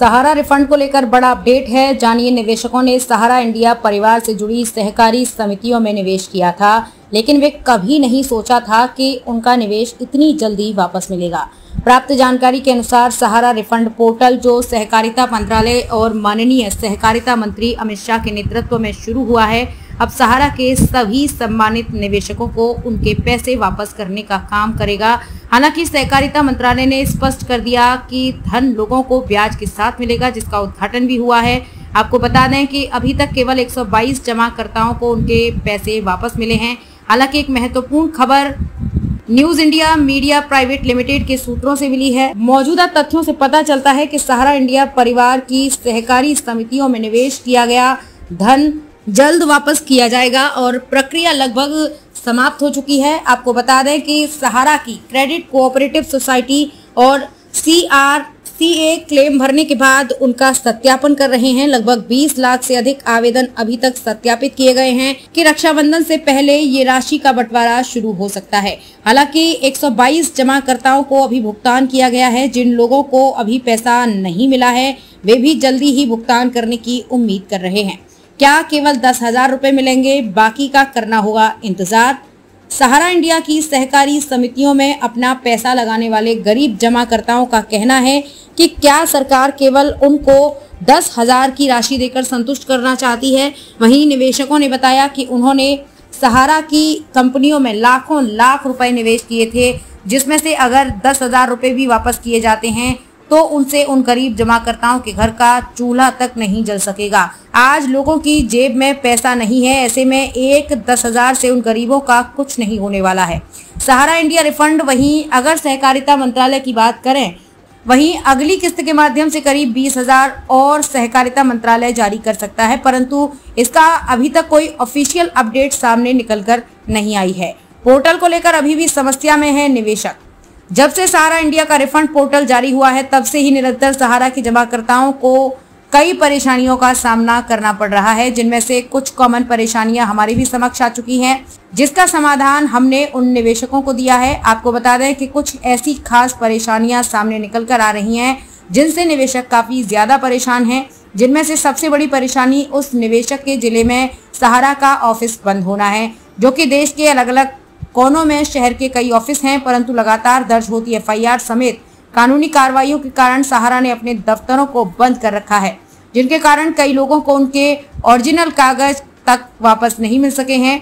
सहारा refund को लेकर बड़ा अपडेट है। जानिए, निवेशकों ने सहारा इंडिया परिवार से जुड़ी सहकारी समितियों में निवेश किया था, लेकिन वे कभी नहीं सोचा था कि उनका निवेश इतनी जल्दी वापस मिलेगा। प्राप्त जानकारी के अनुसार सहारा रिफंड पोर्टल, जो सहकारिता मंत्रालय और माननीय सहकारिता मंत्री अमित शाह के नेतृत्व में शुरू हुआ है अब सहारा के सभी सम्मानित निवेशकों को उनके पैसे वापस करने का काम करेगा। हालाँकि सहकारिता मंत्रालय ने स्पष्ट कर दिया कि धन लोगों को ब्याज के साथ मिलेगा, जिसका उद्घाटन भी हुआ है। आपको बता दें कि अभी तक केवल 122 जमाकर्ताओं को उनके पैसे वापस मिले हैं। हालाँकि एक महत्वपूर्ण खबर News India Media Private Limited के सूत्रों से मिली है। मौजूदा तथ्यों से पता चलता है कि सहारा इंडिया परिवार की सहकारी समितियों में निवेश किया गया। धन जल्द वापस किया जाएगा और प्रक्रिया लगभग समाप्त हो चुकी है। आपको बता दें कि सहारा की क्रेडिट कोऑपरेटिव सोसाइटी और सी आर सी ए क्लेम भरने के बाद उनका सत्यापन कर रहे हैं। लगभग 20 लाख से अधिक आवेदन अभी तक सत्यापित किए गए हैं कि रक्षाबंधन से पहले ये राशि का बंटवारा शुरू हो सकता है। हालाँकि 122 जमाकर्ताओं को अभी भुगतान किया गया है। जिन लोगों को अभी पैसा नहीं मिला है, वे भी जल्दी ही भुगतान करने की उम्मीद कर रहे हैं। क्या केवल दस हज़ार रुपये मिलेंगे? बाकी का करना होगा इंतज़ार। सहारा इंडिया की सहकारी समितियों में अपना पैसा लगाने वाले गरीब जमाकर्ताओं का कहना है कि क्या सरकार केवल उनको दस हज़ार की राशि देकर संतुष्ट करना चाहती है? वहीं निवेशकों ने बताया कि उन्होंने सहारा की कंपनियों में लाखों लाख रुपए निवेश किए थे, जिसमें से अगर दस हज़ार रुपये भी वापस किए जाते हैं तो उनसे उन गरीब जमाकर्ताओं के घर का चूल्हा तक नहीं जल सकेगा। आज लोगों की जेब में पैसा नहीं है, ऐसे में एक दस हज़ार से उन गरीबों का कुछ नहीं होने वाला है। सहारा इंडिया रिफंड, वहीं अगर सहकारिता मंत्रालय की बात करें, वहीं अगली किस्त के माध्यम से करीब बीस हज़ार और सहकारिता मंत्रालय जारी कर सकता है, परंतु इसका अभी तक कोई ऑफिशियल अपडेट सामने निकलकर नहीं आई है। पोर्टल को लेकर अभी भी समस्या में है निवेशक। जब से सहारा इंडिया का रिफंड पोर्टल जारी हुआ है, तब से ही निरंतर सहारा की जमाकर्ताओं को कई परेशानियों का सामना करना पड़ रहा है, जिनमें से कुछ कॉमन परेशानियाँ हमारी भी समक्ष आ चुकी हैं, जिसका समाधान हमने उन निवेशकों को दिया है। आपको बता दें कि कुछ ऐसी खास परेशानियाँ सामने निकल कर आ रही हैं, जिनसे निवेशक काफ़ी ज़्यादा परेशान हैं, जिनमें से सबसे बड़ी परेशानी उस निवेशक के ज़िले में सहारा का ऑफ़िस बंद होना है, जो कि देश के अलग अलग कोनों में शहर के कई ऑफ़िस हैं, परंतु लगातार दर्ज होती एफआईआर समेत कानूनी कार्रवाइयों के कारण सहारा ने अपने दफ्तरों को बंद कर रखा है, जिनके कारण कई लोगों को उनके ओरिजिनल कागज़ तक वापस नहीं मिल सके हैं।